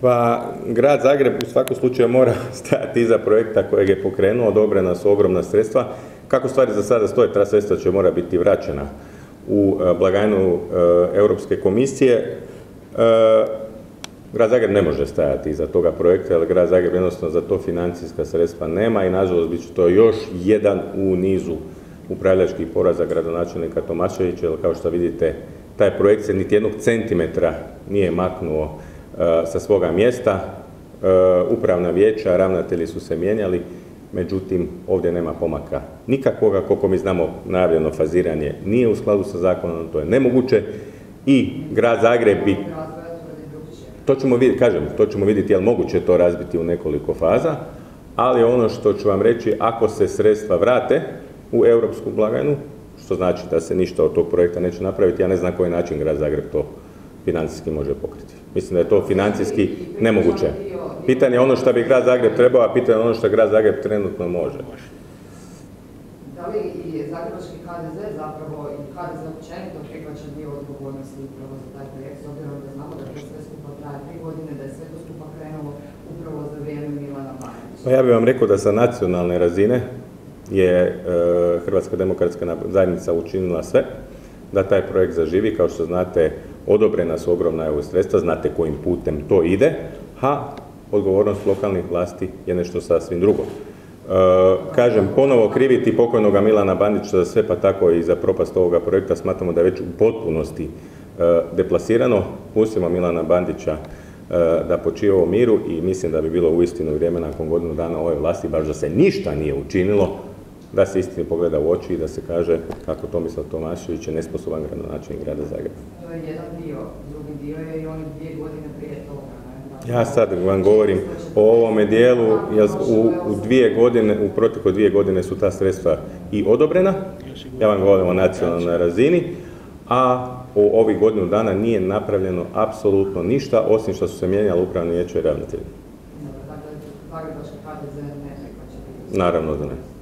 Pa, grad Zagreb u svakom slučaju mora stajati iza projekta kojeg je pokrenuo, odobrena su ogromna sredstva. Kako stvari za sada stoje, ta sredstva će mora biti vraćena u e, blagajnu e, Europske komisije. E, grad Zagreb ne može stajati iza toga projekta, jer grad Zagreb jednostavno za to financijska sredstva nema i nažalost bit će to još jedan u nizu upravljačkih poraza gradonačelnika Tomaševića, jer kao što vidite, taj projekt se niti jednog centimetra nije maknuo sa svoga mjesta. Upravna vijeća, ravnatelji su se mijenjali, međutim ovdje nema pomaka nikakvoga, koliko mi znamo najavljeno faziranje nije u skladu sa zakonom, to je nemoguće i grad Zagreb bi to ćemo vidjeti, kažem, to ćemo vidjeti je li moguće to razbiti u nekoliko faza, ali ono što ću vam reći, ako se sredstva vrate u europsku blagajnu, što znači da se ništa od tog projekta neće napraviti, ja ne znam koji način grad Zagreb to financijski može pokriti. Mislim da je to financijski nemoguće. Pitanje je ono što bi grad Zagreb trebao, a pitanje je ono što grad Zagreb trenutno može. Da li i Zagrebački HDZ zapravo i HDZ općenito prihvaća dio odgovornosti upravo za taj projekt, s obzirom da znamo da to sve skupa traje tri godine, da je sve to skupa krenulo upravo za vrijeme Milana Bandića? Pa ja bih vam rekao da sa nacionalne razine je e, Hrvatska demokratska zajednica učinila sve da taj projekt zaživi. Kao što znate, odobrena su ogromna EU sredstva, znate kojim putem to ide, a odgovornost lokalnih vlasti je nešto sasvim drugo. E, kažem, ponovo kriviti pokojnoga Milana Bandića za sve, pa tako i za propast ovoga projekta, smatramo da je već u potpunosti e, deplasirano. Pustimo Milana Bandića e, da počiva u miru i mislim da bi bilo uistinu vrijeme nakon godinu dana ove vlasti, baš da se ništa nije učinilo, da se istini pogleda u oči i da se kaže kako Tomislav Tomašević je nesposoban gradonačelnik grada Zagreba. To je jedan dio, drugi dio je i oni dvije godine prije toga. Ja sad vam govorim o ovome dijelu, u, u dvije godine, u protekle dvije godine su ta sredstva i odobrena, ja vam govorim o nacionalnoj razini, a u ovih godinu dana nije napravljeno apsolutno ništa, osim što su se mijenjali upravni vijeće i ravnatelji. Dakle, Naravno da ne.